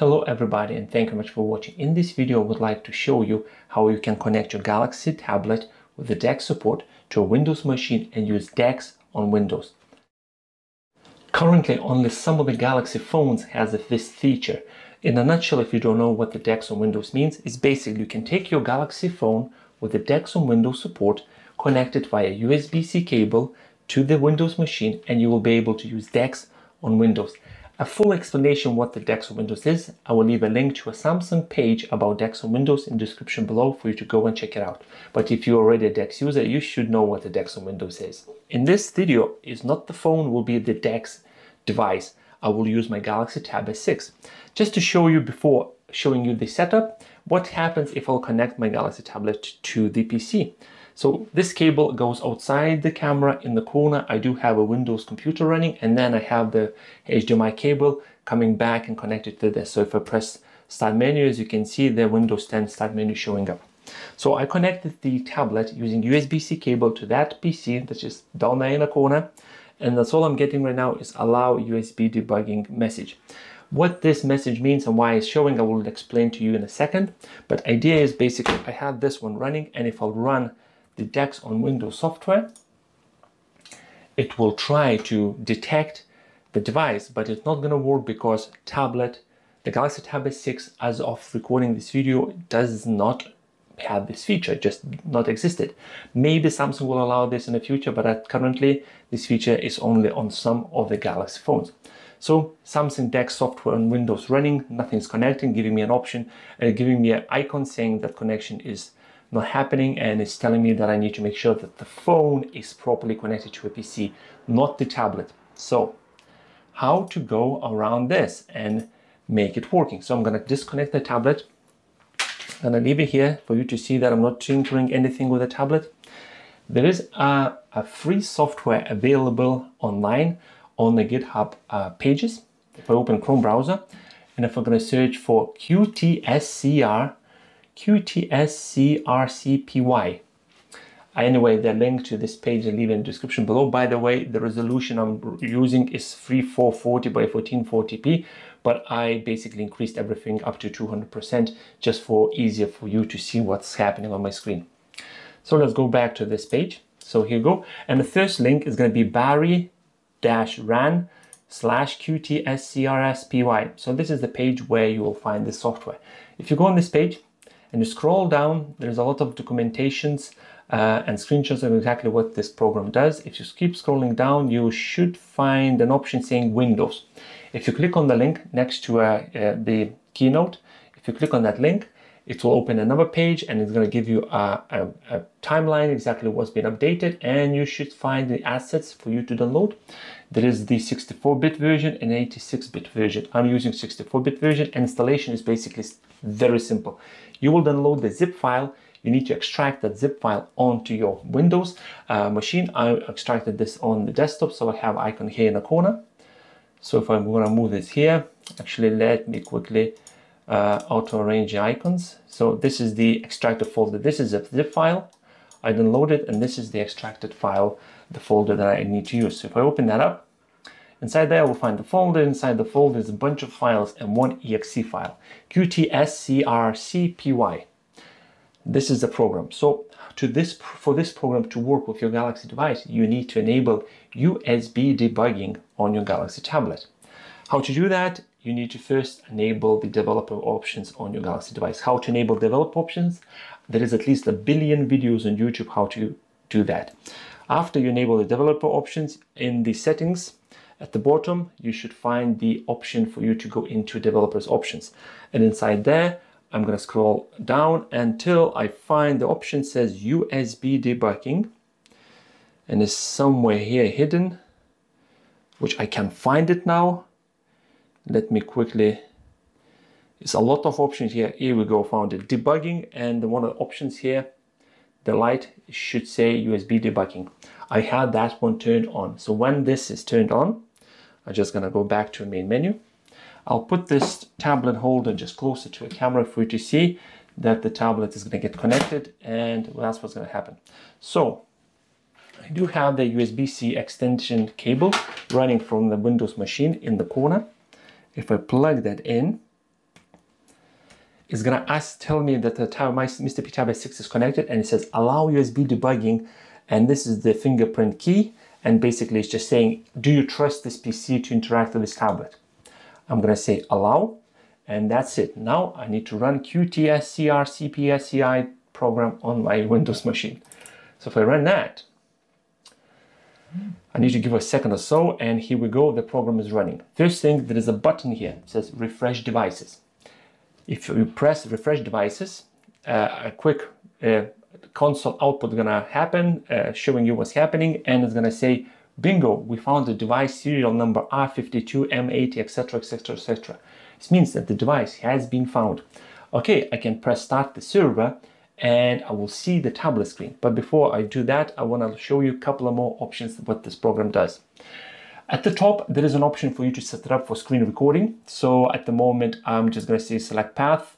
Hello everybody and thank you much for watching. In this video I would like to show you how you can connect your Galaxy tablet with the DeX support to a Windows machine and use DeX on Windows. Currently only some of the Galaxy phones has this feature. In a nutshell if you don't know what the DeX on Windows means, it's basically you can take your Galaxy phone with the DeX on Windows support, connect it via USB-C cable to the Windows machine and you will be able to use DeX on Windows. A full explanation what the DeX Windows is, I will leave a link to a Samsung page about DeX Windows in the description below for you to go and check it out. But if you're already a DeX user, you should know what the DeX Windows is. In this video, is not the phone will be the DeX device. I will use my Galaxy Tab S6. Just to show you before showing you the setup, what happens if I'll connect my Galaxy tablet to the PC. So this cable goes outside the camera in the corner. I do have a Windows computer running and then I have the HDMI cable coming back and connected to this. So if I press start menu, as you can see the Windows 10 start menu showing up. So I connected the tablet using USB-C cable to that PC that is just down there in the corner. And that's all I'm getting right now is allow USB debugging message. What this message means and why it's showing, I will explain to you in a second. But idea is basically I have this one running and if I'll run DeX on Windows software, it will try to detect the device, but it's not going to work because tablet, the Galaxy Tab S6 as of recording this video does not have this feature, just not existed. Maybe Samsung will allow this in the future, but currently this feature is only on some of the Galaxy phones. So Samsung DeX software on Windows running, nothing's connecting, giving me an option, uh, giving me an icon saying that connection is not happening and it's telling me that I need to make sure that the phone is properly connected to a PC, not the tablet. So how to go around this and make it working. So I'm gonna disconnect the tablet and I leave it here for you to see that I'm not tinkering anything with the tablet. There is a, a free software available online on the GitHub uh, pages. If I open Chrome browser and if I'm gonna search for QTSCR QTSCRCPY. Anyway, the link to this page I'll leave in the description below. By the way, the resolution I'm using is 3440 by 1440p, but I basically increased everything up to 200% just for easier for you to see what's happening on my screen. So let's go back to this page. So here you go. And the first link is going to be barry-ran slash qtscrspy. So this is the page where you will find the software. If you go on this page, and you scroll down, there's a lot of documentations uh, and screenshots of exactly what this program does. If you keep scrolling down, you should find an option saying Windows. If you click on the link next to uh, uh, the keynote, if you click on that link, it will open another page and it's going to give you a, a, a, timeline exactly what's been updated and you should find the assets for you to download there is the 64-bit version and 86-bit version i'm using 64-bit version installation is basically very simple you will download the zip file you need to extract that zip file onto your windows uh, machine i extracted this on the desktop so i have icon here in the corner so if i'm going to move this here actually let me quickly uh, auto arrange the icons. So this is the extracted folder. This is a zip file. I downloaded and this is the extracted file, the folder that I need to use. So if I open that up, inside there we'll find the folder. Inside the folder is a bunch of files and one exe file, qtscrcpy. This is the program. So to this, for this program to work with your Galaxy device, you need to enable USB debugging on your Galaxy tablet. How to do that? you need to first enable the developer options on your Galaxy device. How to enable developer options? There is at least a billion videos on YouTube how to do that. After you enable the developer options in the settings, at the bottom, you should find the option for you to go into developers options. And inside there, I'm gonna scroll down until I find the option says USB debugging. And it's somewhere here hidden, which I can find it now. Let me quickly it's a lot of options here. Here we go found it. Debugging and one of the options here the light should say USB debugging I had that one turned on. So when this is turned on I'm just gonna go back to the main menu. I'll put this tablet holder just closer to a camera for you to see that the tablet is to get connected and that's what's to happen. So I do have the USB-C extension cable running from the Windows machine in the corner. If I plug that in, it's gonna ask, tell me that the tab, my Mr. P Tablet 6 is connected and it says allow USB debugging and this is the fingerprint key and basically it's just saying, do you trust this PC to interact with this tablet? I'm gonna say allow and that's it. Now I need to run QTSCR CPSCI program on my Windows machine. So if I run that, I need to give a second or so and here we go, the program is running. First thing, there is a button here, it says refresh devices. If you press refresh devices, uh, a quick uh, console output gonna happen, uh, showing you what's happening, and it's gonna say, bingo, we found the device serial number R52, M80, etc, etc, etc. This means that the device has been found. Okay, I can press start the server and I will see the tablet screen. But before I do that, I wanna show you a couple of more options what this program does. At the top, there is an option for you to set it up for screen recording. So at the moment, I'm just gonna say select path.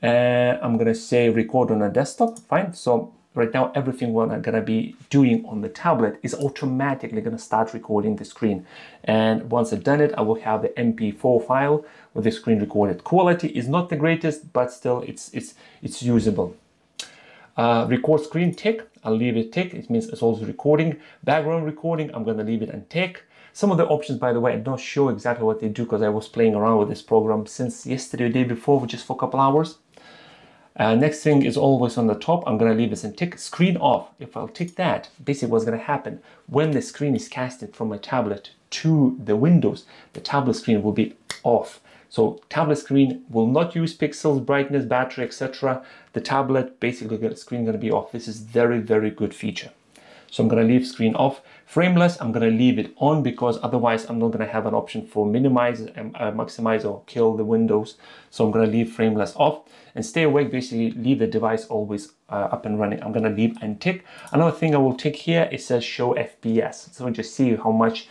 And I'm gonna say record on a desktop, fine. So right now, everything what I'm gonna be doing on the tablet is automatically gonna start recording the screen. And once I've done it, I will have the MP4 file with the screen recorded. Quality is not the greatest, but still it's, it's, it's usable. Uh, record screen tick, I'll leave it tick. It means it's also recording. Background recording, I'm gonna leave it untick. Some of the options, by the way, I'm not sure exactly what they do because I was playing around with this program since yesterday or day before, just for a couple hours. Uh, next thing is always on the top. I'm gonna leave this and tick screen off. If I'll tick that, basically what's gonna happen when the screen is casted from my tablet to the Windows, the tablet screen will be off. So tablet screen will not use pixels, brightness, battery, etc. The tablet basically screen gonna be off. This is very, very good feature. So I'm gonna leave screen off. Frameless, I'm gonna leave it on because otherwise I'm not gonna have an option for minimize, and uh, maximize or kill the windows. So I'm gonna leave frameless off and stay awake, basically leave the device always uh, up and running. I'm gonna leave and tick. Another thing I will tick here, it says show FPS. So just see how much,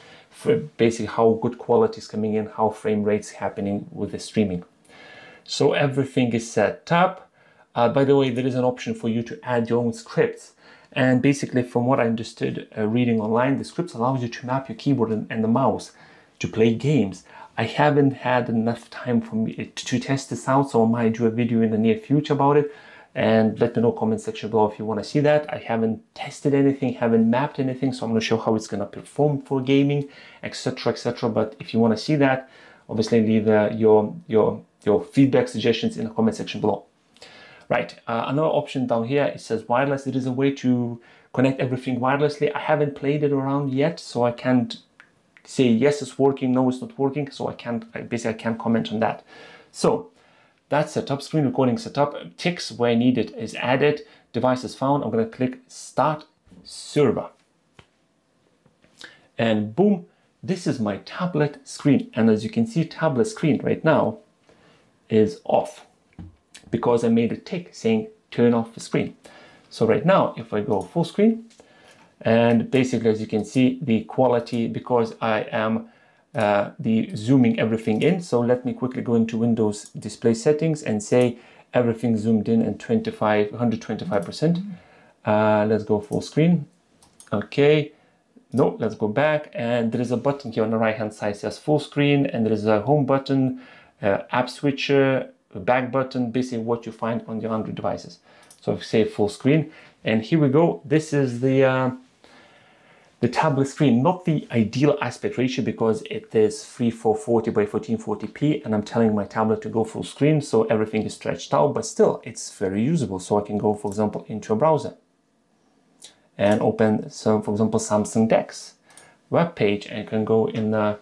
basically how good quality is coming in, how frame rates happening with the streaming. So everything is set up. Uh, by the way, there is an option for you to add your own scripts. And basically, from what I understood uh, reading online, the scripts allows you to map your keyboard and, and, the mouse to play games. I haven't had enough time for me to test this out, so I might do a video in the near future about it. And let me know comment section below if you want to see that. I haven't tested anything, haven't mapped anything, so I'm not sure how it's to perform for gaming, etc., etc. But if you want to see that, obviously leave uh, your your your feedback suggestions in the comment section below. Right, uh, another option down here, it says wireless. It is a way to connect everything wirelessly. I haven't played it around yet, so I can't say yes, it's working, no, it's not working. So I can't, I basically I can't comment on that. So that's setup, screen recording setup. Ticks where needed is added. Device is found. I'm gonna click start server. And boom, this is my tablet screen. And as you can see, tablet screen right now is off because I made a tick saying turn off the screen. So right now, if I go full screen, and basically as you can see, the quality, because I am uh, the zooming everything in. So let me quickly go into Windows display settings and say everything zoomed in and 25, 125%. Uh, let's go full screen. Okay. No, let's go back. And there is a button here on the right hand side says full screen and there is a home button, uh, app switcher, back button, basically what you find on your Android devices. So if you say full screen, and here we go. This is the uh, the tablet screen, not the ideal aspect ratio because it is 3440 by 1440p and I'm telling my tablet to go full screen so everything is stretched out, but still it's very usable. So I can go, for example, into a browser and open, so for example, Samsung DeX web page and can go in the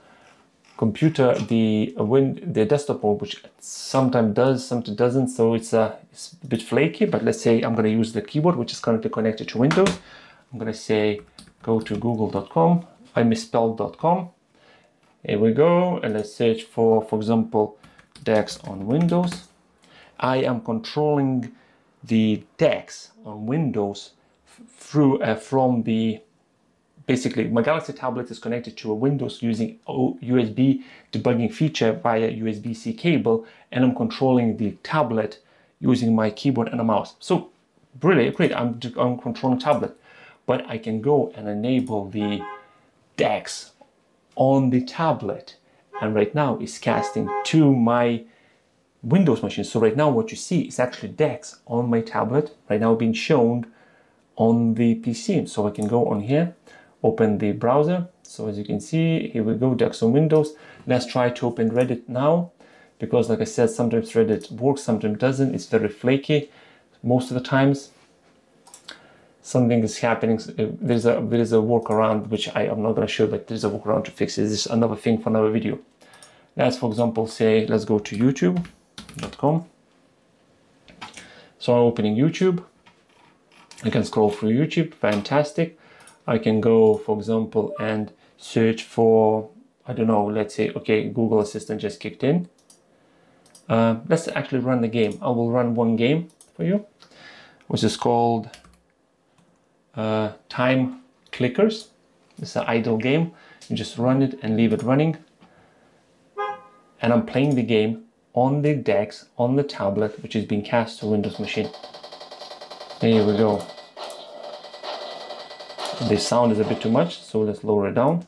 computer the win the desktop mode which sometimes does sometimes doesn't. So it's a, uh, it's a bit flaky but let's say I'm going to use the keyboard which is currently connected to Windows. I'm going to say go to google.com I misspelled.com here we go and let's search for for example DeX on Windows. I am controlling the DeX on Windows through uh, from the basically my Galaxy tablet is connected to a Windows using USB debugging feature via USB-C cable and I'm controlling the tablet using my keyboard and a mouse. So really great, I'm, I'm controlling tablet, but I can go and enable the DeX on the tablet and right now it's casting to my Windows machine. So right now what you see is actually DeX on my tablet, right now being shown on the PC. So I can go on here, open the browser. So as you can see, here we go, DeX on Windows. Let's try to open Reddit now, because like I said, sometimes Reddit works, sometimes doesn't. It's very flaky most of the times. Something is happening. Uh, there's a there is a workaround which I am not going to show, but there's a workaround to fix it. This is another thing for another video. Let's, for example, say let's go to YouTube.com. So I'm opening YouTube. I can scroll through YouTube. Fantastic. I can go, for example, and search for I don't know. Let's say okay, Google Assistant just kicked in. Uh, let's actually run the game. I will run one game for you, which is called uh, Time Clickers. It's an idle game. You just run it and leave it running. And I'm playing the game on the DeX on the tablet, which is being cast to Windows machine. Here we go. The sound is a bit too much, so let's lower it down.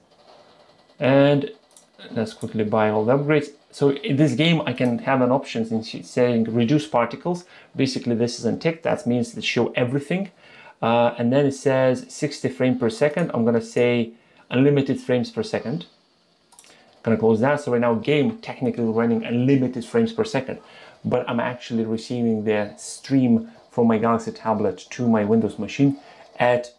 And let's quickly buy all the upgrades. So in this game, I can have an option saying reduce particles. Basically, this is unticked. That means it show everything. Uh, and then it says 60 frames per second. I'm gonna say unlimited frames per second. Gonna close that. So right now, game technically running unlimited frames per second, but I'm actually receiving the stream from my Galaxy tablet to my Windows machine at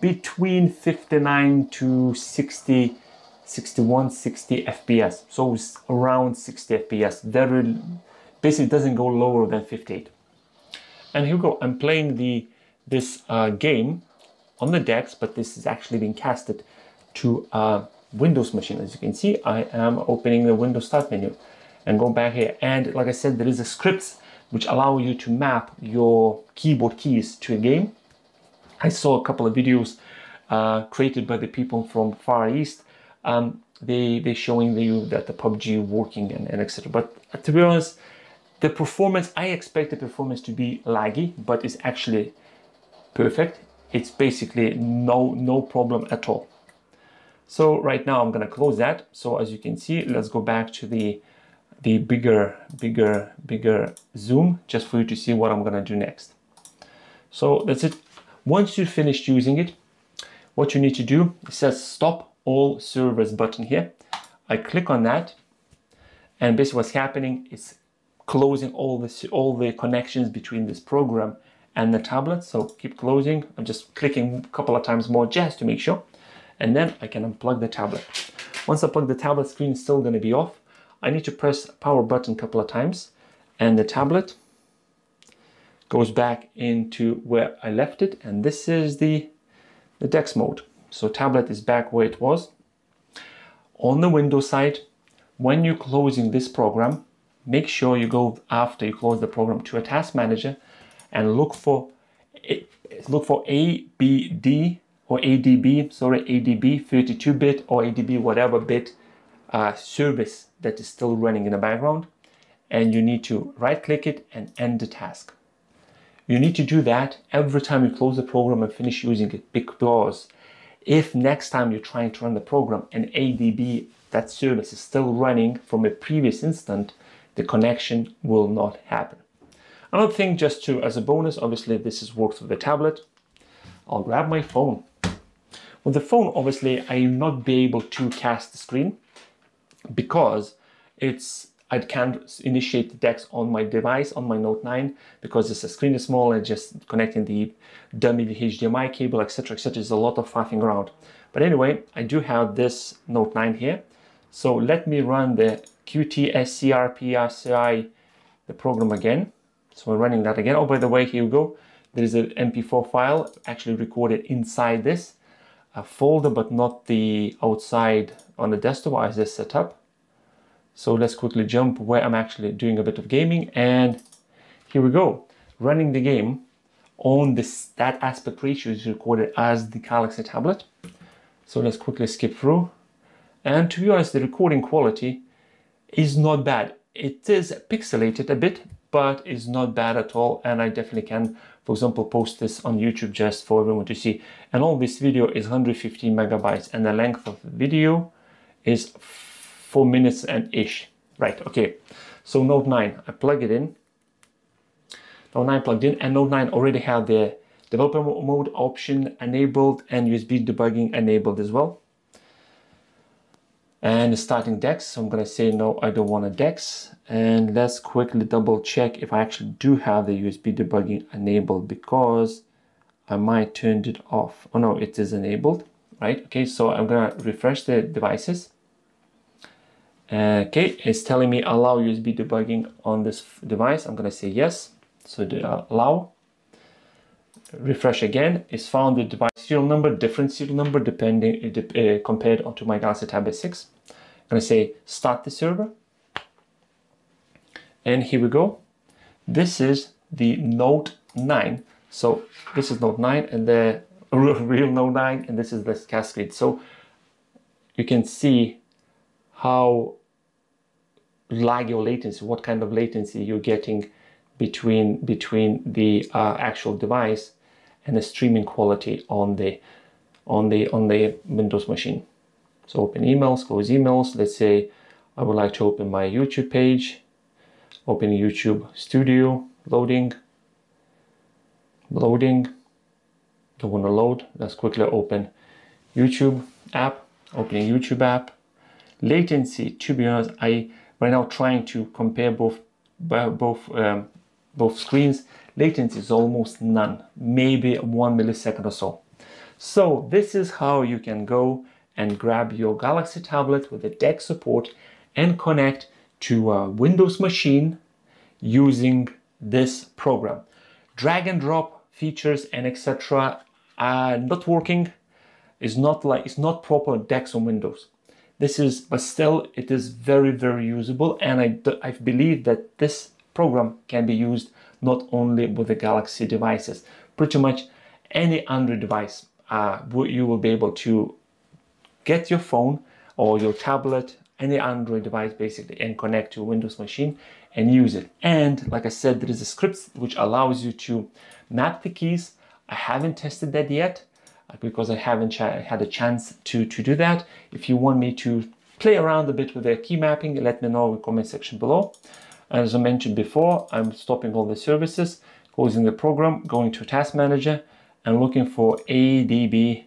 between 59 to 60 61 60 fps so it's around 60 fps very basically doesn't go lower than 58 and here we go. I'm playing the this uh, game on the DeX but this is actually being casted to a windows machine. As you can see i am opening the windows start menu and go back here. And like i said there is a scripts which allow you to map your keyboard keys to a game i saw a couple of videos uh, created by the people from far east um, they they showing you that the PUBG working and, and etc. But uh, to be honest, the performance I expect the performance to be laggy, but it's actually perfect. It's basically no no problem at all. So right now I'm gonna close that. So as you can see, let's go back to the the bigger bigger bigger zoom just for you to see what I'm gonna do next. So that's it. Once you finished using it, what you need to do, it says stop all servers button here. I click on that and basically what's happening is closing all the, all the connections between this program and the tablet. So keep closing. I'm just clicking a couple of times more just to make sure. And then I can unplug the tablet. Once I plug the tablet, screen is still going to be off. I need to press power button a couple of times and the tablet goes back into where I left it. And this is the, the DeX mode. So tablet is back where it was. On the Windows side, when you're closing this program, make sure you go after you close the program to a task manager and look for look for ABD or ADB, sorry, ADB 32-bit or ADB whatever bit uh, service that is still running in the background. And you need to right click it and end the task. You need to do that every time you close the program and finish using it because if next time you're trying to run the program and ADB, that service is still running from a previous instant, the connection will not happen. Another thing just to, as a bonus, obviously this is works with the tablet. I'll grab my phone. With the phone, obviously, I will not be able to cast the screen because it's I can't initiate the DeX on my device, on my Note 9, because the screen is small and just connecting the dummy HDMI cable, etc, etc. There's a lot of faffing around. But anyway, I do have this Note 9 here. So let me run the QTSCRPSI, the program again. So we're running that again. Oh, by the way, here we go. There is an MP4 file actually recorded inside this folder, but not the outside on the desktop as this set up. So let's quickly jump where I'm actually doing a bit of gaming and here we go. Running the game on this that aspect ratio is recorded as the Galaxy tablet. So let's quickly skip through. And to be honest, the recording quality is not bad. It is pixelated a bit, but it's not bad at all. And I definitely can, for example, post this on YouTube just for everyone to see. And all this video is 115 megabytes and the length of the video is four minutes and ish. Right, okay. So Note 9, I plug it in. Note 9 plugged in and Note 9 already have the developer mode option enabled and USB debugging enabled as well. And starting DeX, so I'm gonna say no, I don't want a DeX. And let's quickly double check if I actually do have the USB debugging enabled because I might turned it off. Oh no, it is enabled, right? Okay, so I'm gonna refresh the devices. Okay, it's telling me allow USB debugging on this device. I'm gonna say yes. So uh, allow. Refresh again. It's found the device serial number, different serial number depending uh, uh compared onto my Galaxy Tab S6. I'm gonna say start the server. And here we go. This is the Note 9 so this is Note 9 and the real Note 9 and this is the Cascade. So you can see how lag your latency, what kind of latency you're getting between between the uh, actual device and the streaming quality on the on the on the Windows machine. So open emails, close emails. Let's say I would like to open my YouTube page, open YouTube Studio, loading, loading don't want to load let's quickly open YouTube app opening YouTube app latency to be honest I right now trying to compare both both um, both screens latency is almost none maybe one millisecond or so. So this is how you can go and grab your Galaxy tablet with the DeX support and connect to a Windows machine using this program. Drag and drop features and etc are not working. It's not like it's not proper DeX on Windows this is but still it is very very usable and I, I believe that this program can be used not only with the Galaxy devices pretty much any Android device uh, you will be able to get your phone or your tablet any Android device basically and connect to a Windows machine and use it. And like I said, there is a script which allows you to map the keys. I haven't tested that yet because I haven't had a chance to, to do that. If you want me to play around a bit with the key mapping, let me know in the comment section below. As I mentioned before, I'm stopping all the services, closing the program, going to Task Manager, and looking for ADB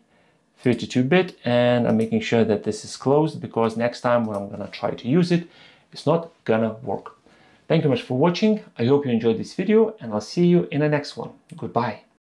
32-bit and I'm making sure that this is closed because next time when I'm gonna try to use it, it's not gonna work. Thank you much for watching. I hope you enjoyed this video and I'll see you in the next one. Goodbye.